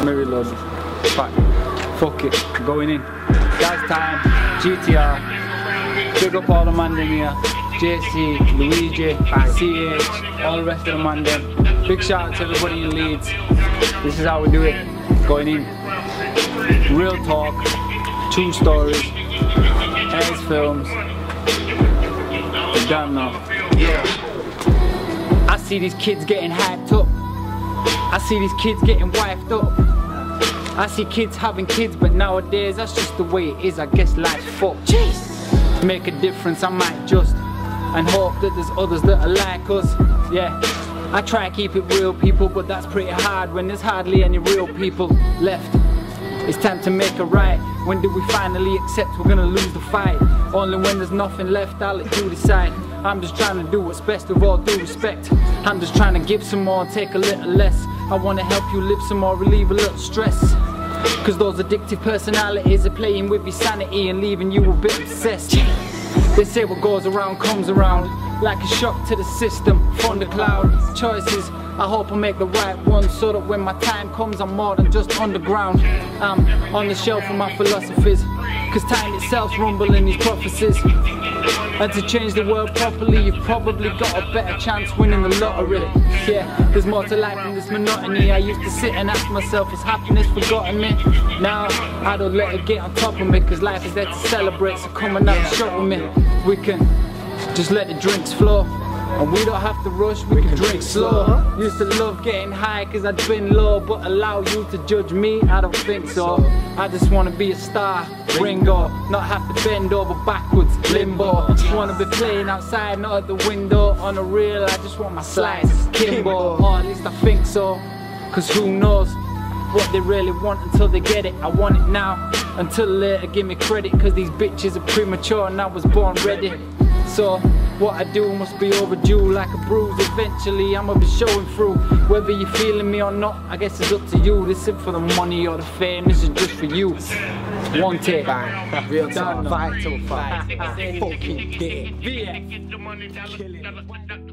Let me reload this. Fuck. Fuck it. Going in. Gaztime. GTR. Big up all the man in here. JC, Luigi, CH, all the rest of the man them. Big shout out to everybody in Leeds. This is how we do it. Going in. Real talk. True stories. AIRES films. You don't. Yeah. I see these kids getting hyped up. I see these kids getting wifed up. I see kids having kids, but nowadays that's just the way it is. I guess life's fucked. Jeez. Make a difference, I might just. And hope that there's others that are like us. Yeah. I try to keep it real, people, but that's pretty hard when there's hardly any real people left. It's time to make a right. When do we finally accept we're gonna lose the fight? Only when there's nothing left, I'll let you decide. I'm just trying to do what's best with all due respect. I'm just trying to give some more, take a little less. I wanna help you live some more, relieve a little stress. Cause those addictive personalities are playing with your sanity and leaving you a bit obsessed. They say what goes around comes around. Like a shock to the system from the cloud. Choices, I hope I make the right one so that when my time comes I'm more than just underground. I'm on the shelf of my philosophies. Cause time itself's rumbling these prophecies. And to change the world properly, you've probably got a better chance winning the lottery. Yeah, there's more to life than this monotony. I used to sit and ask myself, has happiness forgotten me? Now, I don't let it get on top of me, cause life is there to celebrate. So come and have a shot with me. We can just let the drinks flow. And we don't have to rush, we, can, drink slow. Used to love getting high cause I'd been low, but allow you to judge me, I don't think so. I just wanna be a star, Ringo, not have to bend over backwards, limbo. Just Wanna be playing outside, not at the window. On a reel, I just want my slice, Kimbo. Or at least I think so, cause who knows what they really want until they get it. I want it now, until later, give me credit, cause these bitches are premature and I was born ready. So what I do must be overdue like a bruise Eventually I'ma be showing through Whether you're feeling me or not I guess it's up to you This isn't for the money or the fame This is just for you One take Bang. Real talk. Done. Fight. Fucking dead. Yeah. Killing.